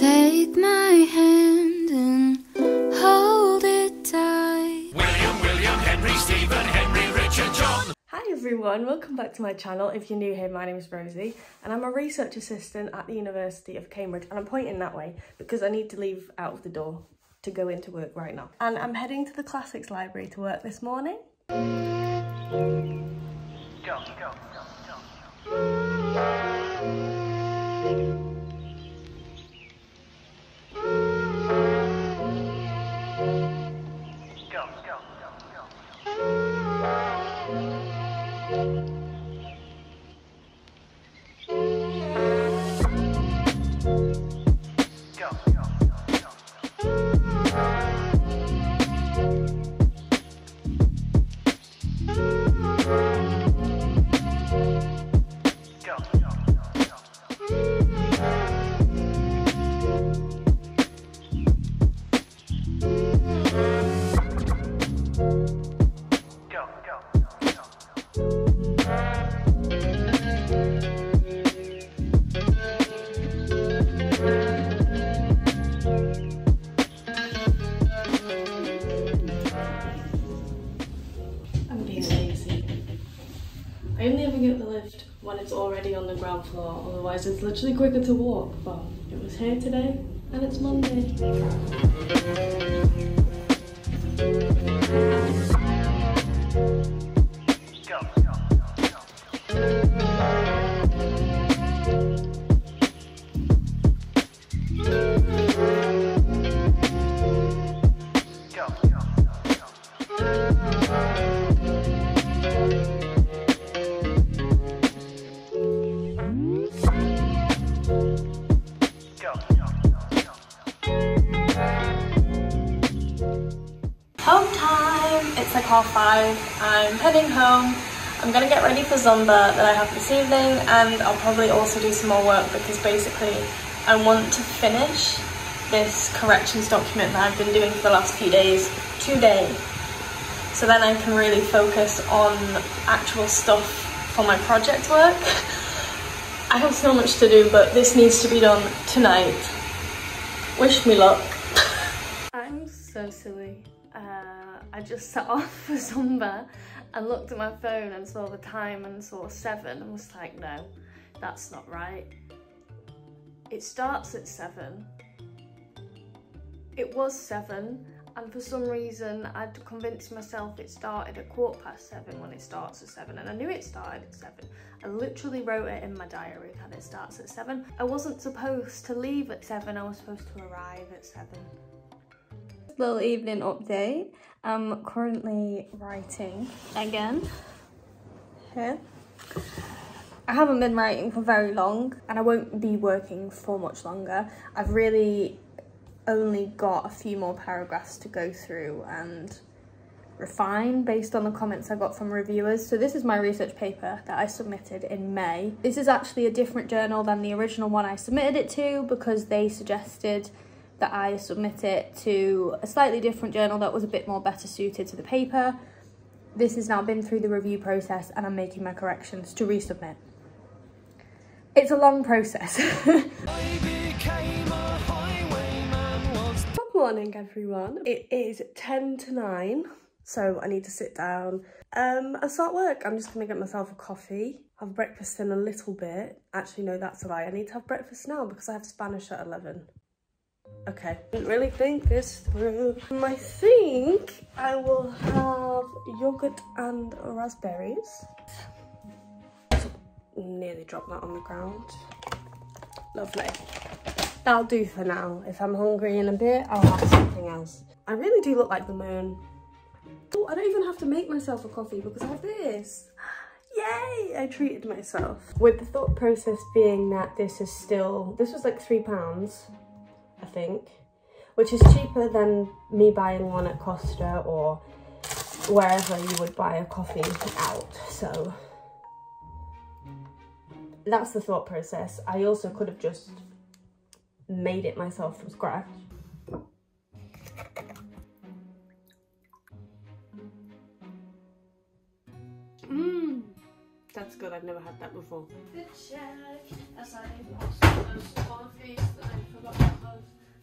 Take my hand and hold it tight. William, William, Henry, Stephen, Henry, Richard, John. Hi everyone, welcome back to my channel. If you're new here, my name is Rosie and I'm a research assistant at the University of Cambridge and I'm pointing that way because I need to leave out of the door to go into work right now. And I'm heading to the Classics Library to work this morning. Go, go, go, literally quicker to walk, but it was here today and it's Monday. It's like half five. I'm heading home. I'm gonna get ready for Zumba that I have this evening and I'll probably also do some more work because basically I want to finish this corrections document that I've been doing for the last few days today. So then I can really focus on actual stuff for my project work. I have so much to do, but this needs to be done tonight. Wish me luck. I'm so silly. Uh, I just set off for Zumba and looked at my phone and saw the time and saw seven and was like, no, that's not right. It starts at seven. It was seven, and for some reason, I'd convinced myself it started at quarter past seven when it starts at seven, and I knew it started at seven. I literally wrote it in my diary that it starts at seven. I wasn't supposed to leave at seven, I was supposed to arrive at seven. Little evening update. I'm currently writing again. Here. I haven't been writing for very long and I won't be working for much longer. I've really only got a few more paragraphs to go through and refine based on the comments I got from reviewers. So this is my research paper that I submitted in May. This is actually a different journal than the original one I submitted it to because they suggested that I submit it to a slightly different journal that was a bit more better suited to the paper. This has now been through the review process and I'm making my corrections to resubmit. It's a long process. Good morning everyone. It is 10 to 9, so I need to sit down um, and start work. I'm just gonna get myself a coffee, have breakfast in a little bit. Actually, no, that's a lie. I need to have breakfast now because I have Spanish at 11. Okay, didn't really think this through. Um, I think I will have yogurt and raspberries. Nearly dropped that on the ground. Lovely. That'll do for now. If I'm hungry in a bit, I'll have something else. I really do look like the moon. Oh, I don't even have to make myself a coffee because I have this. Yay! I treated myself. With the thought process being that this is still, this was like three pounds, think, which is cheaper than me buying one at Costa or wherever you would buy a coffee out. So that's the thought process. I also could have just made it myself from scratch. Mmm, that's good. I've never had that before.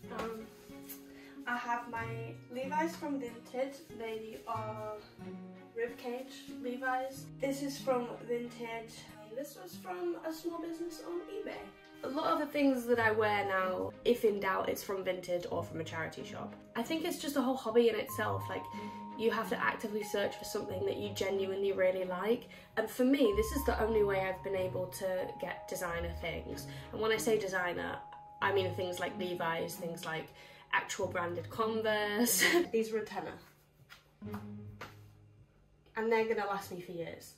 As I have my Levi's from Vinted. They are ribcage Levi's. This is from Vinted. This was from a small business on eBay. A lot of the things that I wear now, if in doubt, it's from Vinted or from a charity shop. I think it's just a whole hobby in itself. Like, you have to actively search for something that you genuinely really like. And for me, this is the only way I've been able to get designer things. And when I say designer, I mean things like Levi's, things like actual branded Converse. These are a tenner. And they're gonna last me for years.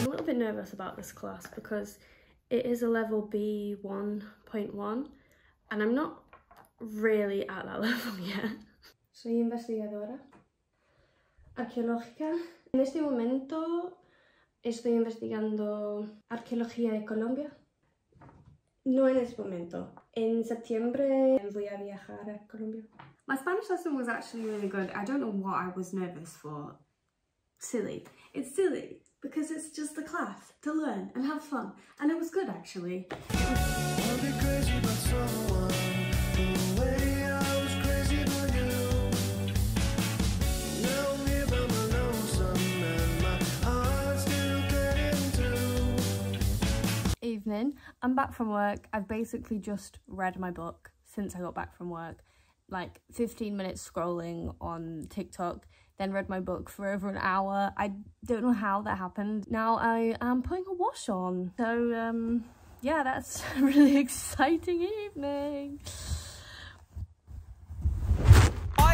I'm a little bit nervous about this class because it is a level B1.1 and I'm not really at that level yet. Soy investigadora arqueológica. En este momento estoy investigando arqueología de Colombia. No en este momento. En septiembre voy a viajar a Colombia. My Spanish lesson was actually really good. I don't know what I was nervous for. Silly. It's silly because it's just a class to learn and have fun. And it was good actually. Evening. I'm back from work. I've basically just read my book since I got back from work. Like 15 minutes scrolling on TikTok, then read my book for over an hour. I don't know how that happened. Now I am putting a wash on. So, um, yeah, that's a really exciting evening.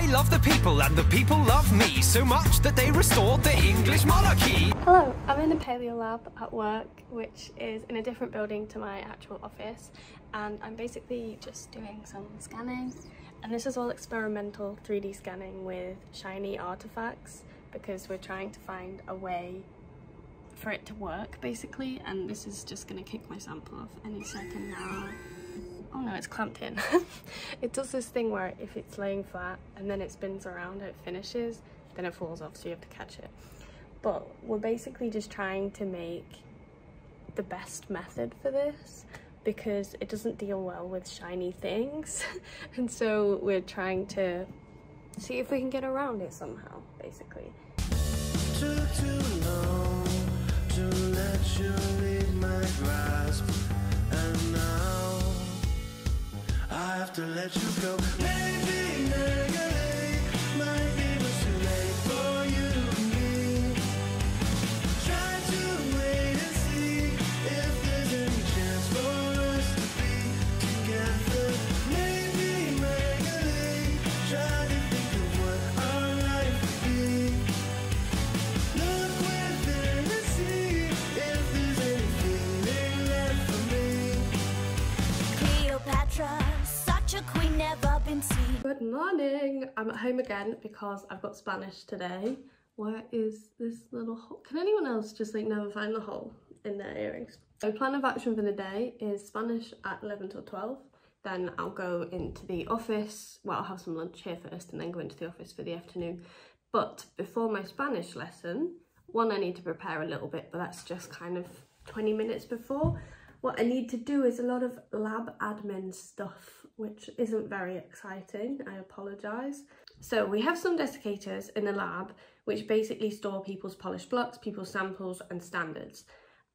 I love the people and the people love me so much that they restored the English monarchy. Hello, I'm in the Paleo Lab at work, which is in a different building to my actual office, and I'm basically just doing some scanning. And this is all experimental 3D scanning with shiny artifacts because we're trying to find a way for it to work basically. And this is just going to kick my sample off any second now. Oh no, it's clamped in. it does this thing where if it's laying flat and then it spins around, it finishes, then it falls off, so you have to catch it. But we're basically just trying to make the best method for this because it doesn't deal well with shiny things. and so we're trying to see if we can get around it somehow, basically. Took too long to let you go. Maybe, I'm at home again because I've got Spanish today. Where is this little hole? Can anyone else just like never find the hole in their earrings? So plan of action for the day is Spanish at 11 till 12. Then I'll go into the office. Well, I'll have some lunch here first and then go into the office for the afternoon. But before my Spanish lesson, one, I need to prepare a little bit, but that's just kind of 20 minutes before. What I need to do is a lot of lab admin stuff, which isn't very exciting. I apologise. So we have some desiccators in the lab, which basically store people's polished blocks, people's samples and standards.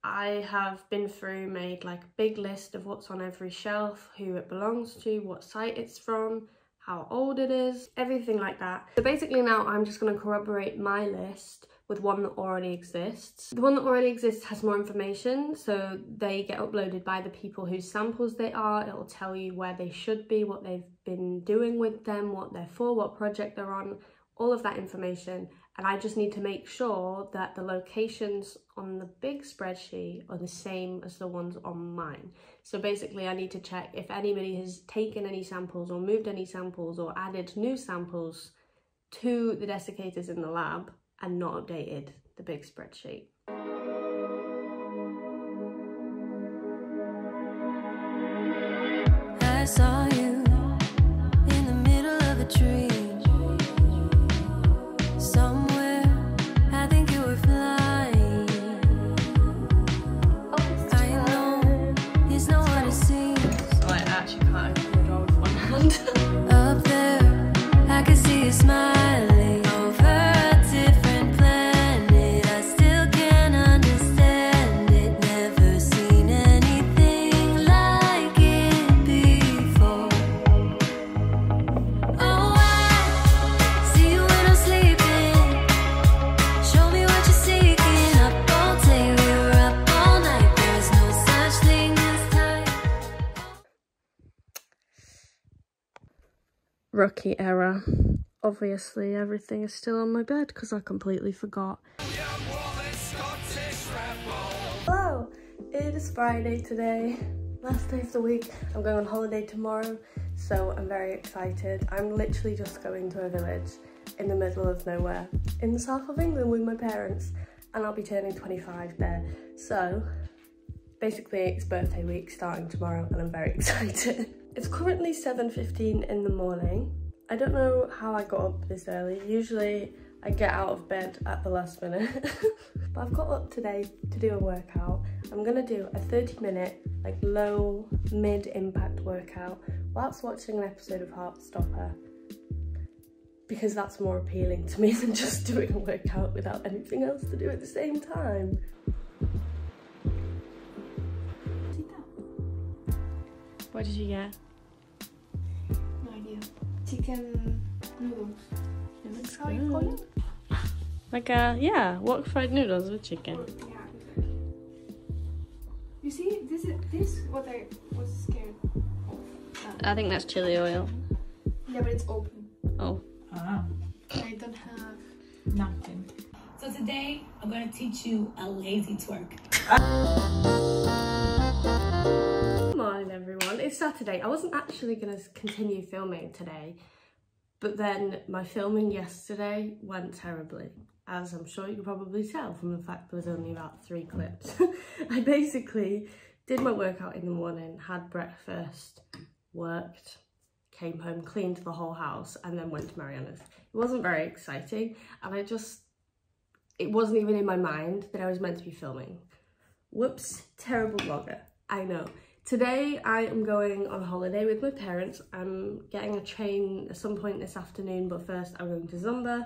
I have been through, made like a big list of what's on every shelf, who it belongs to, what site it's from, how old it is, everything like that. So basically now I'm just going to corroborate my list with one that already exists. The one that already exists has more information, so they get uploaded by the people whose samples they are. It'll tell you where they should be, what they've been doing with them, what they're for, what project they're on, all of that information. And I just need to make sure that the locations on the big spreadsheet are the same as the ones on mine. So basically I need to check if anybody has taken any samples or moved any samples or added new samples to the desiccators in the lab and not updated the big spreadsheet. I saw rookie error. Obviously, everything is still on my bed because I completely forgot. Hello, it is Friday today, last day of the week. I'm going on holiday tomorrow, so I'm very excited. I'm literally just going to a village in the middle of nowhere in the south of England with my parents, and I'll be turning 25 there. So, basically, it's birthday week starting tomorrow, and I'm very excited. It's currently 7.15 in the morning. I don't know how I got up this early. Usually I get out of bed at the last minute. but I've got up today to do a workout. I'm gonna do a 30 minute, like low, mid impact workout whilst watching an episode of Heartstopper because that's more appealing to me than just doing a workout without anything else to do at the same time. What did you get? No idea. Chicken noodles. It looks How you call it? Like a, yeah, wok fried noodles with chicken. Yeah. You see, this is this what I was scared of. I think that's chili oil. Yeah, but it's open. Oh. Ah, I don't have. nothing. So today I'm gonna teach you a lazy twerk. It's Saturday. I wasn't actually going to continue filming today, but then my filming yesterday went terribly, as I'm sure you can probably tell from the fact there was only about three clips. I basically did my workout in the morning, had breakfast, worked, came home, cleaned the whole house, and then went to Mariana's. It wasn't very exciting, and I just, it wasn't even in my mind that I was meant to be filming. Whoops, terrible vlogger. I know. Today I am going on holiday with my parents. I'm getting a train at some point this afternoon, but first I'm going to Zumba.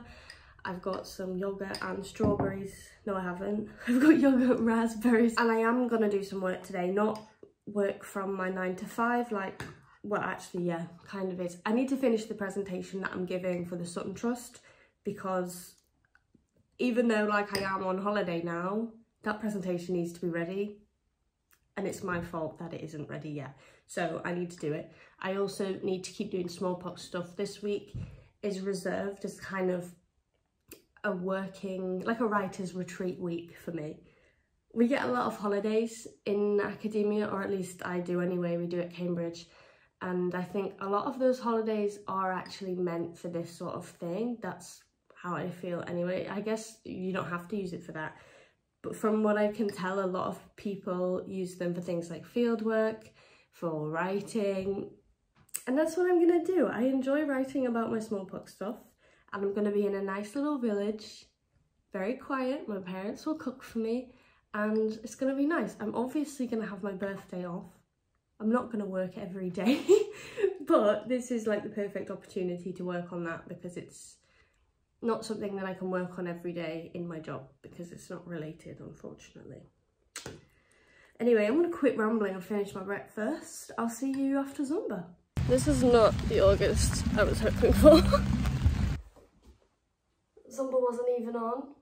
I've got some yogurt and strawberries. No, I haven't. I've got yogurt, raspberries, and I am gonna do some work today. Not work from my nine to five, like, well, actually, yeah, kind of is. I need to finish the presentation that I'm giving for the Sutton Trust because even though like I am on holiday now, that presentation needs to be ready and it's my fault that it isn't ready yet. So I need to do it. I also need to keep doing smallpox stuff. This week is reserved as kind of a working, like a writer's retreat week for me. We get a lot of holidays in academia, or at least I do anyway, we do at Cambridge. And I think a lot of those holidays are actually meant for this sort of thing. That's how I feel anyway. I guess you don't have to use it for that. But from what I can tell, a lot of people use them for things like field work, for writing. And that's what I'm gonna do. I enjoy writing about my smallpox stuff. And I'm gonna be in a nice little village, very quiet. My parents will cook for me and it's gonna be nice. I'm obviously gonna have my birthday off. I'm not gonna work every day, but this is like the perfect opportunity to work on that because it's not something that I can work on every day in my job because it's not related, unfortunately. Anyway, I'm going to quit rambling and finish my breakfast. I'll see you after Zumba. This is not the August I was hoping for. Zumba wasn't even on.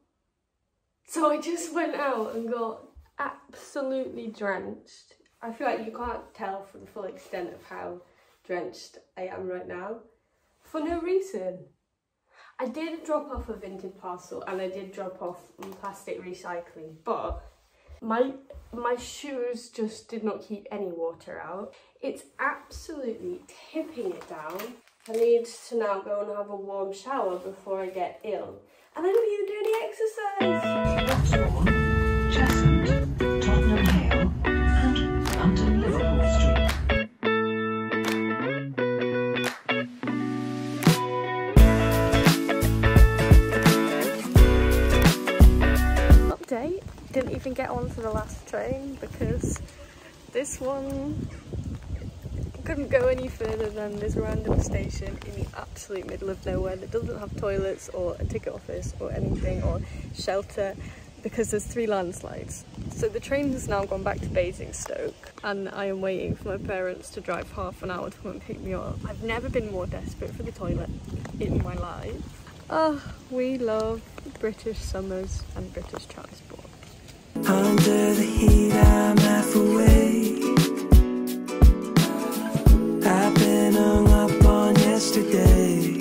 So I just went out and got absolutely drenched. I feel like you can't tell from the full extent of how drenched I am right now. For no reason. I did drop off a vintage parcel and I did drop off plastic recycling, but my my shoes just did not keep any water out. It's absolutely tipping it down. I need to now go and have a warm shower before I get ill. And I don't even do any exercise. The last train because this one couldn't go any further than this random station in the absolute middle of nowhere that doesn't have toilets or a ticket office or anything or shelter because there's three landslides. So the train has now gone back to Basingstoke and I am waiting for my parents to drive half an hour to come and pick me up. I've never been more desperate for the toilet in my life. Ah, we love British summers and British transport. Under the heat, I'm half. I've been hung up on yesterday.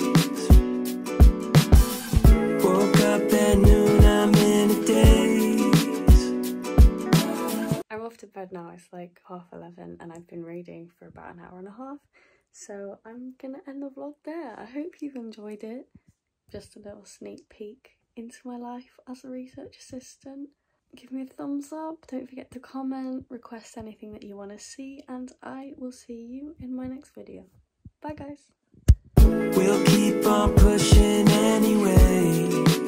Woke up at noon, I'm in a daze. I'm off to bed now, it's like half 11, and I've been reading for about an hour and a half. So I'm gonna end the vlog there. I hope you've enjoyed it. Just a little sneak peek into my life as a research assistant. Give me a thumbs up, don't forget to comment, request anything that you want to see, and I will see you in my next video. Bye guys! We'll keep on pushing anyway.